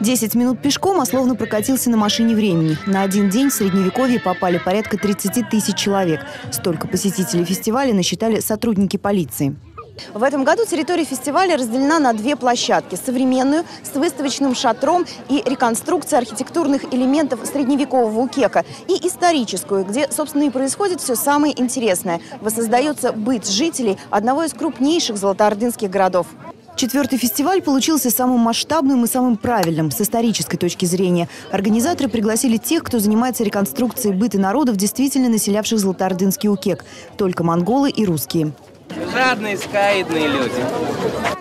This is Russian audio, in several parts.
10 минут пешком, а словно прокатился на машине времени. На один день в Средневековье попали порядка 30 тысяч человек. Столько посетителей фестиваля насчитали сотрудники полиции. В этом году территория фестиваля разделена на две площадки. Современную, с выставочным шатром и реконструкцией архитектурных элементов средневекового укека. И историческую, где, собственно, и происходит все самое интересное. Воссоздается быт жителей одного из крупнейших золотоордынских городов. Четвертый фестиваль получился самым масштабным и самым правильным с исторической точки зрения. Организаторы пригласили тех, кто занимается реконструкцией быта народов, действительно населявших Золотоордынский укек. Только монголы и русские. Жадные, скаидные люди.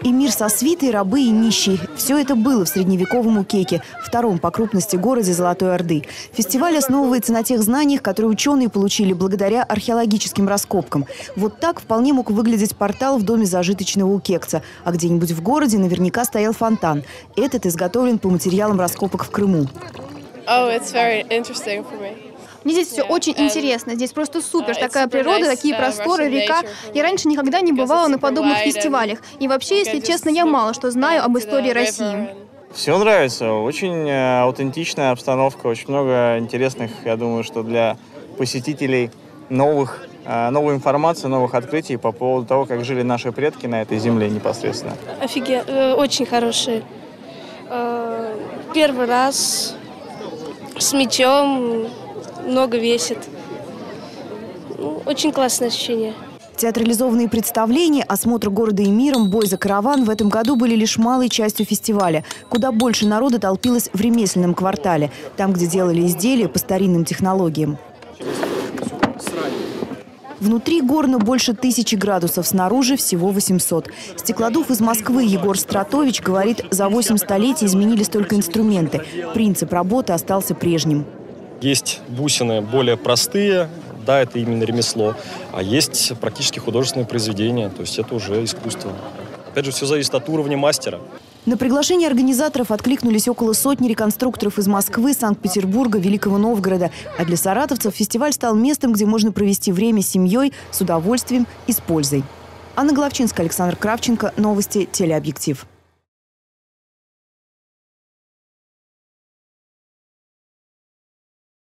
И мир со свитой, рабы и нищие. Все это было в средневековом Укеке, втором по крупности городе Золотой Орды. Фестиваль основывается на тех знаниях, которые ученые получили благодаря археологическим раскопкам. Вот так вполне мог выглядеть портал в доме зажиточного укекца. А где-нибудь в городе наверняка стоял фонтан. Этот изготовлен по материалам раскопок в Крыму. Oh, it's very interesting for me. Мне здесь все очень интересно. Здесь просто супер. Такая природа, такие просторы, река. Я раньше никогда не бывала на подобных фестивалях. И вообще, если честно, я мало что знаю об истории России. Все нравится. Очень э, аутентичная обстановка, очень много интересных, я думаю, что для посетителей новых э, новой информации, новых открытий по поводу того, как жили наши предки на этой земле непосредственно. Офигенно, э, очень хорошие. Первый раз с мечом, много весит. Ну, очень классное ощущение. Театрализованные представления, осмотр города и миром, бой за караван в этом году были лишь малой частью фестиваля. Куда больше народа толпилось в ремесленном квартале, там, где делали изделия по старинным технологиям. Внутри горно больше тысячи градусов, снаружи всего 800. Стеклодув из Москвы Егор Стратович говорит, за 8 столетий изменились только инструменты. Принцип работы остался прежним. Есть бусины более простые, да, это именно ремесло, а есть практически художественные произведения, то есть это уже искусство. Опять же, все зависит от уровня мастера. На приглашение организаторов откликнулись около сотни реконструкторов из Москвы, Санкт-Петербурга, Великого Новгорода. А для саратовцев фестиваль стал местом, где можно провести время с семьей, с удовольствием и с пользой. Анна Головчинская, Александр Кравченко. Новости. Телеобъектив.